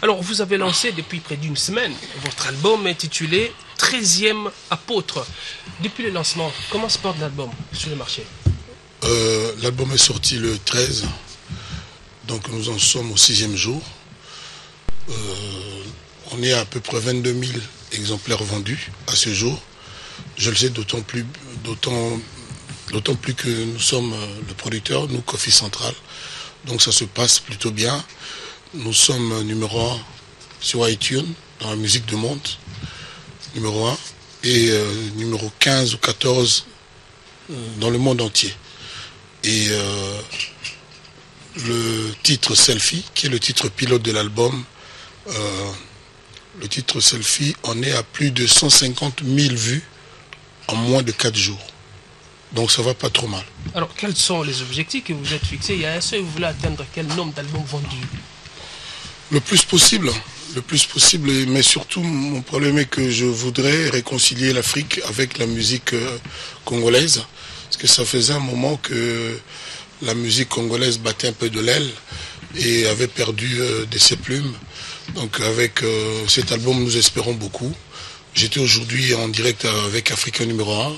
Alors, vous avez lancé depuis près d'une semaine votre album intitulé 13e apôtre. Depuis le lancement, comment se porte l'album sur le marché? Euh, L'album est sorti le 13, donc nous en sommes au sixième jour. Euh, on est à peu près 22 000 exemplaires vendus à ce jour. Je le sais d'autant plus, d'autant plus que nous sommes euh, le producteur, nous, Coffee Central. Donc ça se passe plutôt bien. Nous sommes numéro 1 sur iTunes, dans la musique de monde, numéro 1, et euh, numéro 15 ou 14 euh, dans le monde entier. Et euh, le titre Selfie, qui est le titre pilote de l'album, le titre Selfie en est à plus de 150 000 vues en moins de 4 jours. Donc ça va pas trop mal. Alors quels sont les objectifs que vous êtes fixés? Il y a un seul, vous voulez atteindre quel nombre d'albums vendus? Le plus possible, le plus possible, mais surtout mon problème est que je voudrais réconcilier l'Afrique avec la musique euh, congolaise, parce que ça faisait un moment que la musique congolaise battait un peu de l'aile et avait perdu euh, de ses plumes. Donc avec euh, cet album, nous espérons beaucoup. J'étais aujourd'hui en direct avec Africain numéro 1,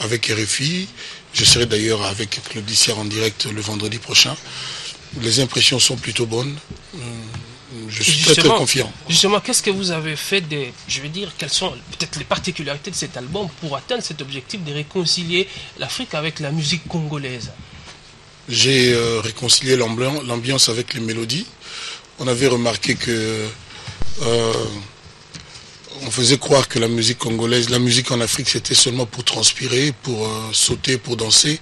avec RFI. Je serai d'ailleurs avec Claude en direct le vendredi prochain. Les impressions sont plutôt bonnes je suis très, très confiant. Justement, qu'est-ce que vous avez fait des, je veux dire, quelles sont peut-être les particularités de cet album pour atteindre cet objectif de réconcilier l'Afrique avec la musique congolaise? J'ai euh, réconcilié l'ambiance avec les mélodies. On avait remarqué que euh, on faisait croire que la musique congolaise, la musique en Afrique, c'était seulement pour transpirer, pour euh, sauter, pour danser.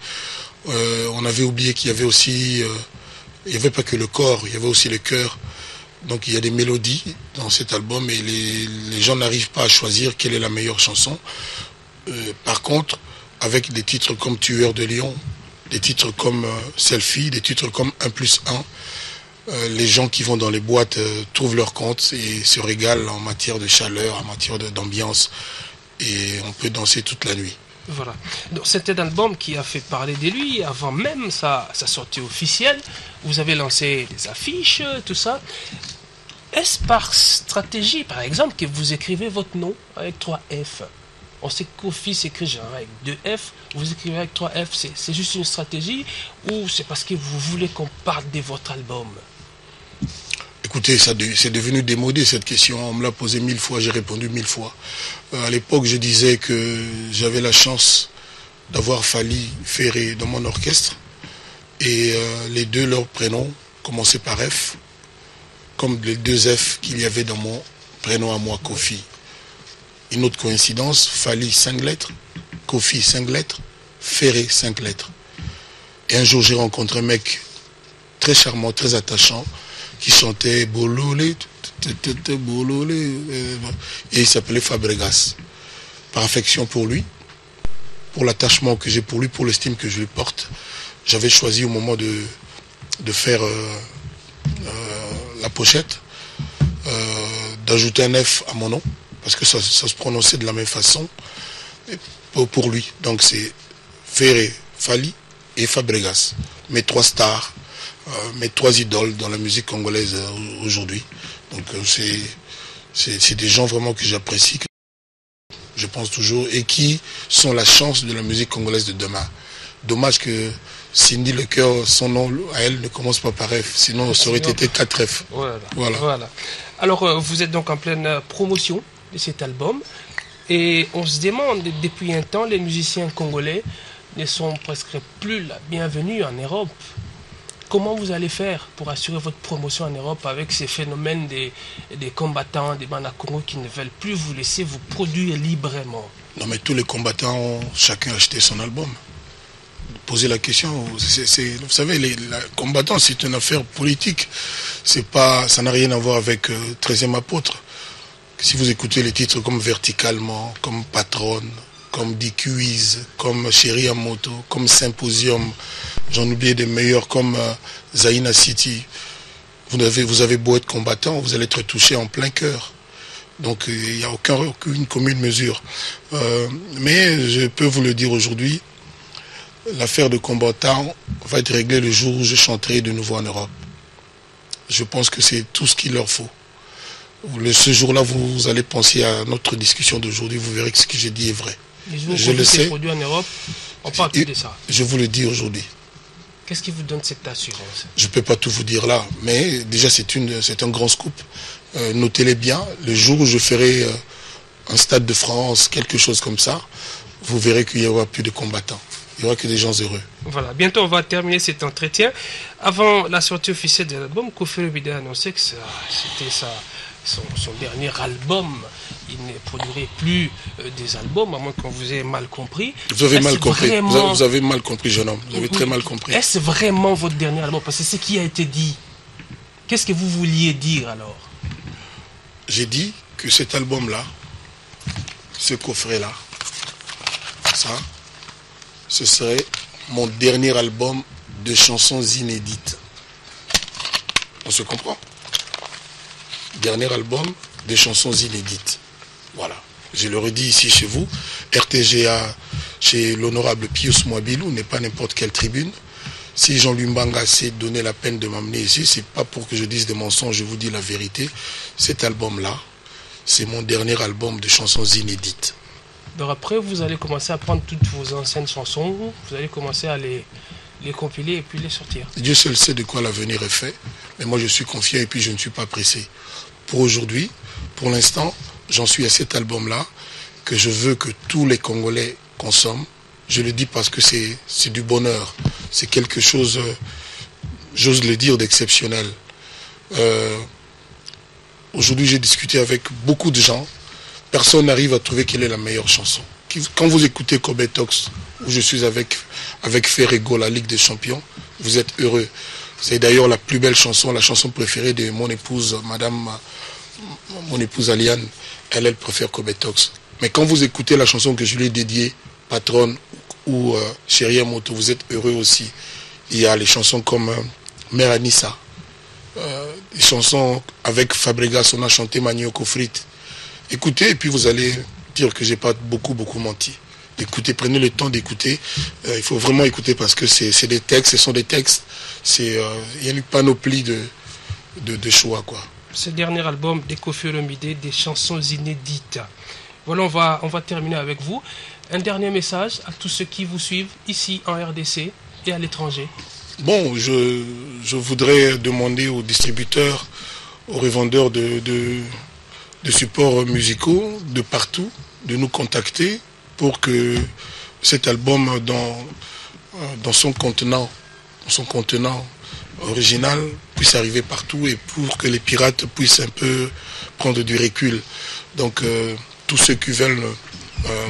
on avait oublié qu'il y avait aussi, il n'y avait pas que le corps, il y avait aussi le cœur. Donc il y a des mélodies dans cet album et les, gens n'arrivent pas à choisir quelle est la meilleure chanson. Euh, par contre, avec des titres comme Tueur de Lion, des titres comme euh, Selfie, des titres comme 1 plus 1, euh, les gens qui vont dans les boîtes trouvent leur compte et se régalent en matière de chaleur, en matière d'ambiance. Et on peut danser toute la nuit. Voilà. Donc c'était un album qui a fait parler de lui avant même sa, sa sortie officielle. Vous avez lancé des affiches, tout ça. Est-ce par stratégie, par exemple, que vous écrivez votre nom avec 3 F? On sait que Kofi s'écrit avec 2 F, vous écrivez avec 3 F, c'est juste une stratégie ou c'est parce que vous voulez qu'on parle de votre album? Écoutez, c'est devenu démodé cette question. On me l'a posé mille fois, j'ai répondu mille fois. Euh, à l'époque, je disais que j'avais la chance d'avoir Fali Ferré dans mon orchestre. Et euh, les deux, leurs prénoms commençaient par F, comme les deux F qu'il y avait dans mon prénom à moi, Kofi. Une autre coïncidence, Fali, cinq lettres, Kofi, cinq lettres, Ferré, cinq lettres. Et un jour, j'ai rencontré un mec très charmant, très attachant, qui chantait Bololé, et il s'appelait Fabregas. Par affection pour lui, pour l'attachement que j'ai pour lui, pour l'estime que je lui porte, j'avais choisi au moment de, faire euh, euh, la pochette, euh, d'ajouter un F à mon nom, parce que ça, se prononçait de la même façon pour, lui. Donc c'est Ferré, Fali et Fabregas, mes trois stars euh, mes trois idoles dans la musique congolaise euh, aujourd'hui. Donc c'est des gens vraiment que j'apprécie, je pense toujours, et qui sont la chance de la musique congolaise de demain. Dommage que Cindy Le Coeur, son nom à elle ne commence pas par F, sinon ça aurait été 4 F. Voilà. voilà. Alors vous êtes donc en pleine promotion de cet album, et on se demande depuis un temps, les musiciens congolais ne sont presque plus la bienvenue en Europe. Comment vous allez faire pour assurer votre promotion en Europe avec ces phénomènes des, des combattants, des bandes à Congo qui ne veulent plus vous laisser vous produire librement? Non, mais tous les combattants ont chacun acheté son album. Poser la question, vous savez, les, combattants, c'est une affaire politique. C'est pas, ça n'a rien à voir avec 13e euh, apôtre. Si vous écoutez les titres comme Verticalement, comme Patronne, comme DQIS, comme Chéri à moto, comme Symposium, j'en oublie des meilleurs comme euh, Zaina City. Vous avez, vous avez beau être combattant, vous allez être touché en plein cœur. Donc il n'y a aucun, aucune commune mesure. Euh, mais je peux vous le dire aujourd'hui, l'affaire de combattant va être réglée le jour où je chanterai de nouveau en Europe. je pense que c'est tout ce qu'il leur faut. Le, ce jour-là, vous allez penser à notre discussion d'aujourd'hui, vous verrez que ce que j'ai dit est vrai. je le sais. produits en Europe, on parle de ça. Je vous le dis aujourd'hui. Qu'est-ce qui vous donne cette assurance? Je ne peux pas tout vous dire là, mais déjà c'est un grand scoop. Euh, notez-les bien. Le jour où je ferai euh, un stade de France, quelque chose comme ça, vous verrez qu'il n'y aura plus de combattants. Il n'y aura que des gens heureux. Voilà, bientôt on va terminer cet entretien. Avant la sortie officielle de l'album, Kofi Olomide a annoncé que c'était son, dernier album. Il ne produirait plus euh, des albums, à moins qu'on vous ait mal compris. Vous avez mal compris. Vous, avez, mal compris, jeune homme. Vous avez très mal compris. Est-ce vraiment votre dernier album? Parce que c'est ce qui a été dit. Qu'est-ce que vous vouliez dire alors? J'ai dit que cet album-là, ce coffret-là, ça, ce serait mon dernier album de chansons inédites. On se comprend? Dernier album de chansons inédites. Voilà. Je le redis ici chez vous. RTGA, chez l'honorable Pius Moabilou, n'est pas n'importe quelle tribune. Si Jean-Louis Mbanga s'est donné la peine de m'amener ici, c'est pas pour que je dise des mensonges, je vous dis la vérité. Cet album-là, c'est mon dernier album de chansons inédites. Donc après, vous allez commencer à prendre toutes vos anciennes chansons, vous allez commencer à les, compiler et puis les sortir. Dieu seul sait de quoi l'avenir est fait, mais moi je suis confiant et puis je ne suis pas pressé. Pour aujourd'hui, pour l'instant, j'en suis à cet album-là que je veux que tous les Congolais consomment. Je le dis parce que c'est du bonheur, c'est quelque chose, euh, j'ose le dire, d'exceptionnel. Euh, aujourd'hui, j'ai discuté avec beaucoup de gens personne n'arrive à trouver quelle est la meilleure chanson. Quand vous écoutez Talks, où je suis avec, avec Ferrego, la Ligue des Champions, vous êtes heureux. C'est d'ailleurs la plus belle chanson, la chanson préférée de mon épouse, Madame, mon épouse Aliane. Elle, elle préfère Talks. Mais quand vous écoutez la chanson que je lui ai dédiée, Patronne ou euh, Moto, vous êtes heureux aussi. Il y a les chansons comme euh, Mère Anissa, euh, les chansons avec Fabregas, on a chanté Manioko Frites. Écoutez et puis vous allez dire que j'ai pas beaucoup, beaucoup menti. Écoutez, prenez le temps d'écouter. Euh, il faut vraiment écouter parce que c'est des textes, ce sont des textes. C'est euh, il y a une panoplie de, de, choix quoi. Ce dernier album d'Ekofi Olomide, des chansons inédites. Voilà, on va, on va terminer avec vous. Un dernier message à tous ceux qui vous suivent ici en RDC et à l'étranger. Bon, je, je, voudrais demander aux distributeurs, aux revendeurs de, de de supports musicaux de partout, de nous contacter pour que cet album dans, dans son contenant, son contenant original puisse arriver partout et pour que les pirates puissent un peu prendre du recul. Donc euh, tous ceux qui veulent euh,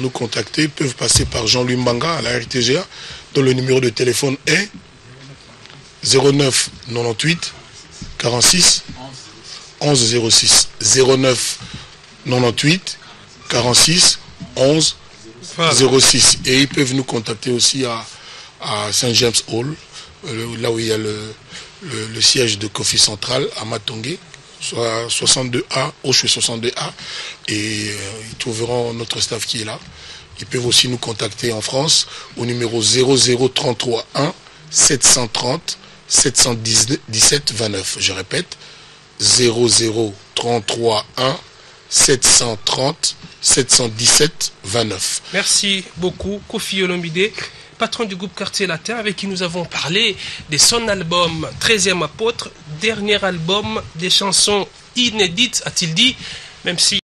nous contacter peuvent passer par Jean-Louis Mbanga à la RTGA dont le numéro de téléphone est 09 98 46 11 06 09 98 46 11 06. Et ils peuvent nous contacter aussi à, à Saint James Hall, euh, là où il y a le, le, siège de Kofi Central à Matongé, soit 62A, Auche 62A, et euh, ils trouveront notre staff qui est là. Ils peuvent aussi nous contacter en France au numéro 0033 1 730 717 29. Je répète, 0033 1 730 717 29. Merci beaucoup, Kofi Olomide, patron du groupe Quartier Latin, avec qui nous avons parlé de son album 13e apôtre, dernier album des chansons inédites, a-t-il dit, même si